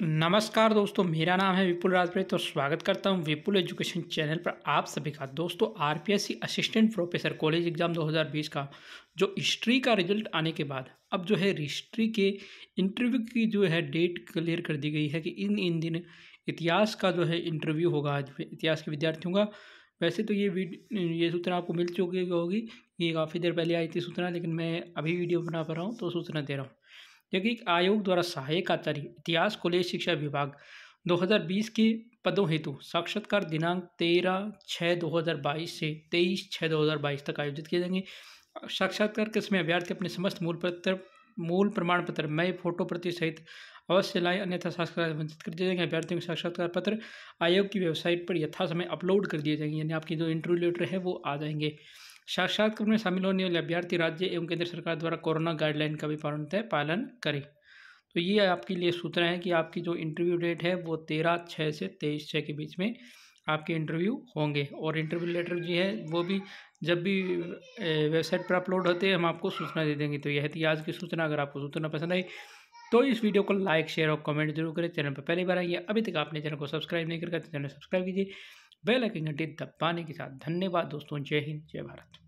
नमस्कार दोस्तों, मेरा नाम है विपुल राजप्रे तो स्वागत करता हूँ विपुल एजुकेशन चैनल पर आप सभी का। दोस्तों, RPSC assistant professor college exam 2020 का जो हिस्ट्री का रिज़ल्ट आने के बाद, अब जो है हिस्ट्री के इंटरव्यू की जो है डेट क्लियर कर दी गई है कि इन इन दिन इतिहास का जो है इंटरव्यू होगा इतिहास के विद्यार्थियों का। वैसे तो ये ये सूचना आपको मिल चुकी होगी, ये काफ़ी देर पहले आई थी सूचना, लेकिन मैं अभी वीडियो बना पा रहा हूँ तो सूचना दे रहा हूँ। देखिए आयोग द्वारा सहायक आचार्य इतिहास कॉलेज शिक्षा विभाग 2020 के पदों हेतु साक्षात्कार दिनांक तेरह छः दो हज़ार बाईस से तेईस छः दो हज़ार बाईस तक आयोजित किए जाएँगे। साक्षात्कार के समय अभ्यर्थी अपने समस्त मूल पत्र मूल प्रमाण पत्र मय फ़ोटो प्रति सहित अवश्य लाए, अन्यथा साक्षात्कार वंचित कर दिए जाएँगे। अभ्यर्थियों के साक्षात्कार पत्र आयोग की वेबसाइट पर यथा समय अपलोड कर दिए जाएँगे, यानी आपकी जो इंटरव्यू लेटर है वो आ जाएँगे। साक्षात्कार में शामिल होने वाले अभ्यर्थी राज्य एवं केंद्र सरकार द्वारा कोरोना गाइडलाइन का भी पालन पालन करें। तो ये आपके लिए सूचना है कि आपकी जो इंटरव्यू डेट है वो तेरह छः से तेईस छः के बीच में आपके इंटरव्यू होंगे। और इंटरव्यू लेटर जो है, वो भी जब भी वेबसाइट पर अपलोड होते हैं, हम आपको सूचना दे देंगे। तो यह थी आज की सूचना, अगर आपको सूचना पसंद आई तो इस वीडियो को लाइक शेयर और कमेंट ज़रूर करें। चैनल पर पहली बार आइए अभी तक आपने चैनल को सब्सक्राइब नहीं करके तो चैनल सब्सक्राइब कीजिए। बेल आइकन घंटी दबाने के साथ धन्यवाद, दोस्तों। जय हिंद, जय भारत।